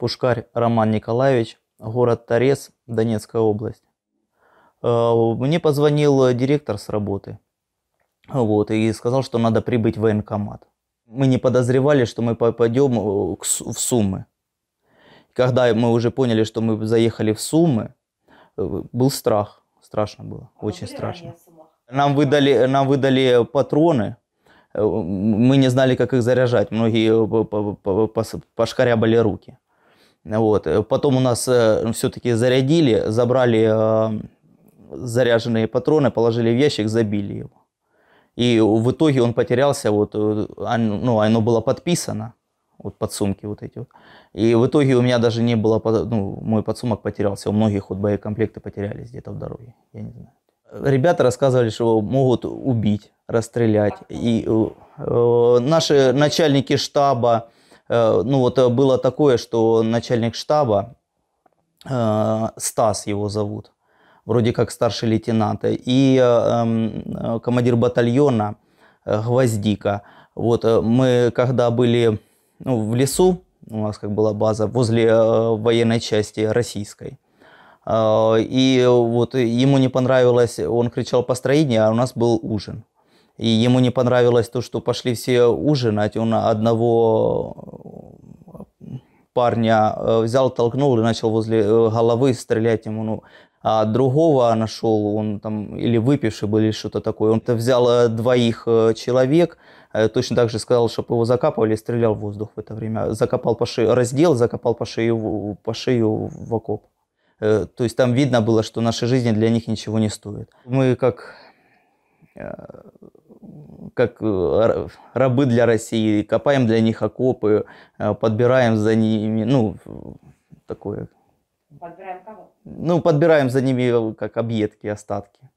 Пушкарь Роман Николаевич, город Торез, Донецкая область. Э, Мне позвонил э, директор с работы вот, и сказал, что надо прибыть в военкомат. Мы не подозревали, что мы попадем э, в Суммы. Когда мы уже поняли, что мы заехали в Суммы, был страх. Страшно было, очень страшно. Нам выдали, нам выдали патроны. Мы не знали, как их заряжать. Многие пошкарябали руки. Вот. Э, Потом у нас все-таки зарядили, забрали э, заряженные патроны, положили в ящик, забили его. И в итоге он потерялся, вот, э, ну, оно было подписано, вот подсумки вот эти вот. И в итоге у меня даже не было, ну, мой подсумок потерялся, у многих вот боекомплекты потерялись где-то в дороге, я не знаю. Ребята рассказывали, что могут убить, расстрелять. И э, э, наши начальники штаба, э, ну вот э, было такое, что начальник штаба, э, Стас его зовут, вроде как старший лейтенант, и э, эм, э, командир батальона э, Гвоздика. Вот э, мы когда были ну, в лесу, у нас как была база, возле э, военной части российской, И вот ему не понравилось, он кричал построение, а у нас был ужин. И ему не понравилось то, что пошли все ужинать. Он одного э, парня взял, толкнул и начал возле э, головы стрелять ему. Ну, а другого нашел, он там или выпивший был, или что-то такое. Он взял э, двоих э, человек, точно так же сказал, чтобы его закапывали, и стрелял в воздух в это время. Закопал по шею, раздел, закопал по шею, по шею в окоп. То есть там видно было, что наши жизни для них ничего не стоят. Мы как, как э, рабы для России, копаем для них окопы, э, подбираем за ними, ну, такое, Подбираем кого? ну, подбираем за ними э, как объедки, остатки.